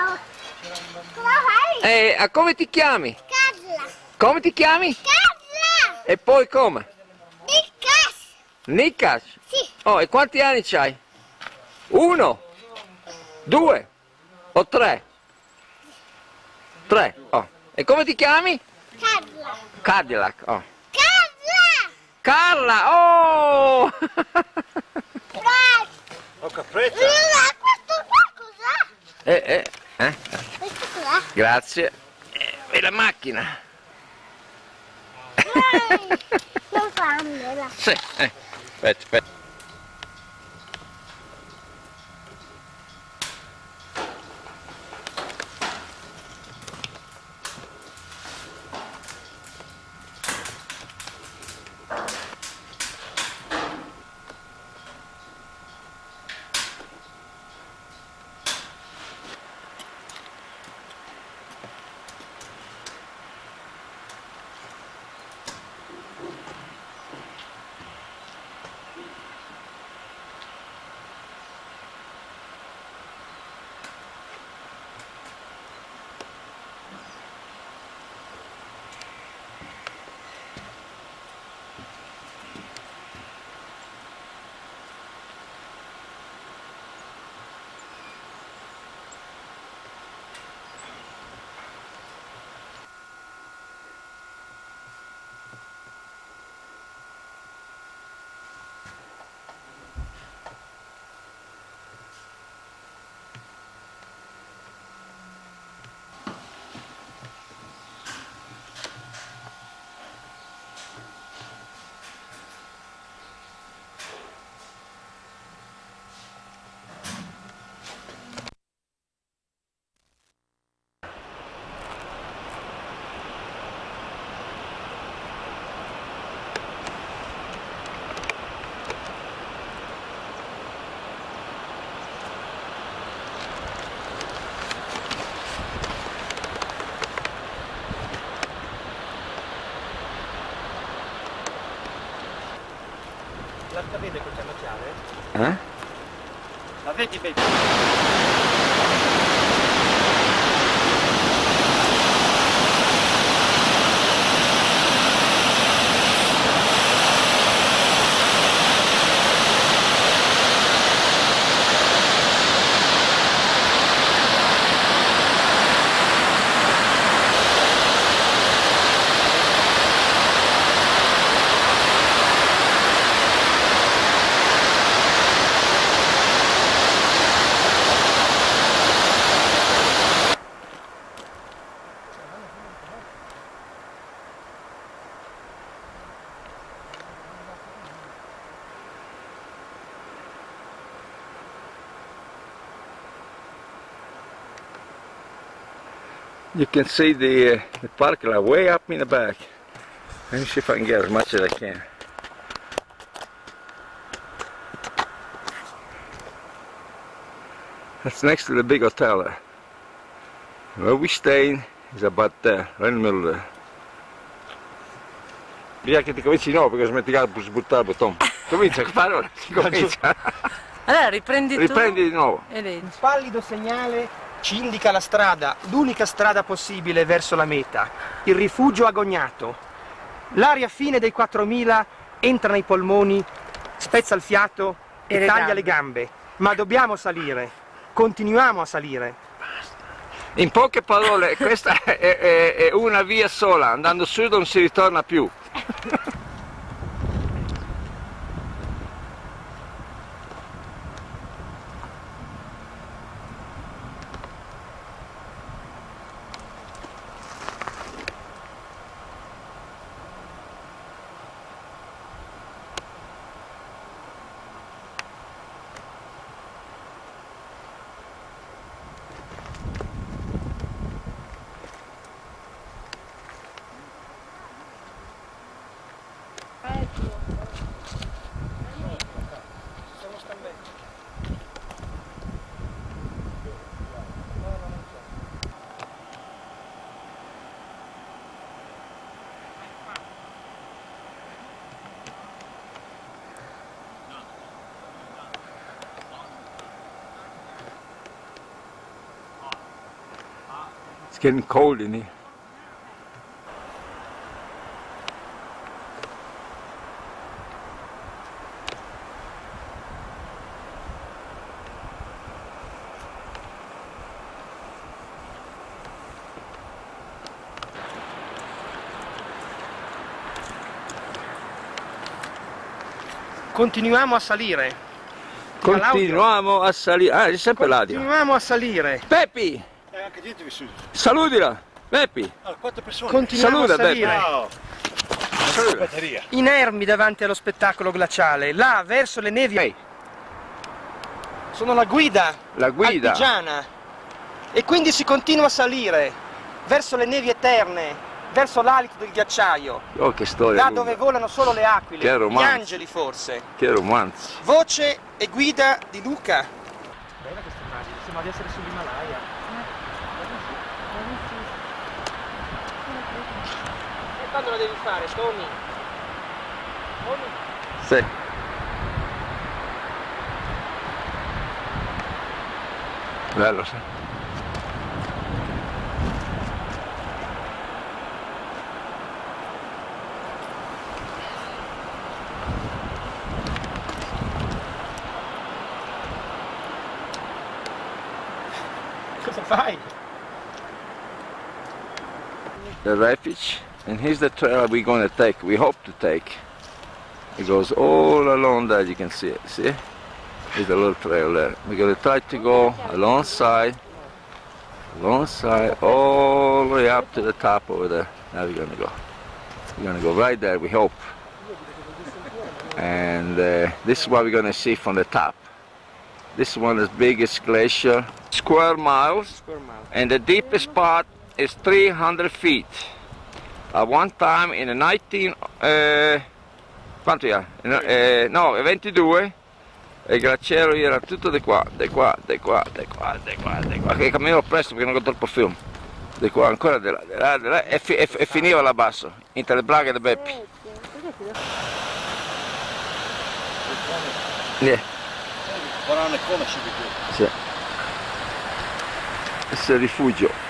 Ciao. Come fai? E a come ti chiami? Carla. Come ti chiami? Carla. E poi come? Nicas. Nikas? Sì. Oh, e quanti anni c'hai? Uno? Due? O tre? Tre? Oh. E come ti chiami? Carla. Cadillac, oh. Carla. Carla, oh! Ho capretta. Lula, questo qua cos'è? eh, eh, eh, grazie. Eh, E la macchina? Non fammela. Sì, eh. Aspetta, aspetta. frente, baby. You can see the, uh, the parking lot way up in the back. Let me see if I can get as much as I can. That's next to the big hotel there. Where we staying is about there, right in the middle there. Via che ti cominci di nuovo perché smetti di sbuttare il bottone. Comincia, parola, comincia. Allora riprendi tu. Riprendi di nuovo. E leggi. Un pallido segnale ci indica la strada, l'unica strada possibile verso la meta, il rifugio agognato. L'aria fine dei 4000 entra nei polmoni, spezza il fiato e, E le taglia gambe. le gambe. Ma dobbiamo salire, continuiamo a salire. In poche parole, questa è, è- è una via sola, andando su non si ritorna più. Getting cold in here. Continuiamo a salire. Continuiamo a salire. Ah, è sempre l'audio. Continuiamo a salire. Peppi! Dietro vi sono. Salutila! Peppi! Ah, quattro persone. Continuiamo Saluta, a salire. Ciao. Saluta! Inermi davanti allo spettacolo glaciale. Là, verso le nevi. Ehi, Sono la guida. la guida. Artigiana. E quindi si continua a salire. Verso le nevi eterne. Verso l'alito del ghiacciaio. Oh, che storia! Là lunga. dove volano solo le aquile. Che Gli romanzo. angeli forse. Che romanzo! Voce e guida di Luca. Bella questa immagine, sembra di essere sull'Himalaya. E quando la devi fare, Tommy? Tommy? Sì. Bello, sì. Cosa fai? The refuge, and here's the trail we're going to take. We hope to take. It goes all along there. You can see it. See? There's a little trail there. We're going to try to go alongside, alongside, all the way up to the top over there. Now we're going to go. We're going to go right there. We hope. And uh, this is what we're going to see from the top. This is one of the biggest glacier, square miles, and the deepest part is 300 feet. At one time in the 19, eh, quanto era? Eh, no, 22, e il glaciero era tutto di qua, di qua, di qua, di qua, di qua, di qua, che cammino presto perché non ho troppo film. Di qua, ancora di là, di là, di là, e, fi- e- e finiva là basso, inter le braghe di Beppi. Yeah. Sì. Questo è il rifugio.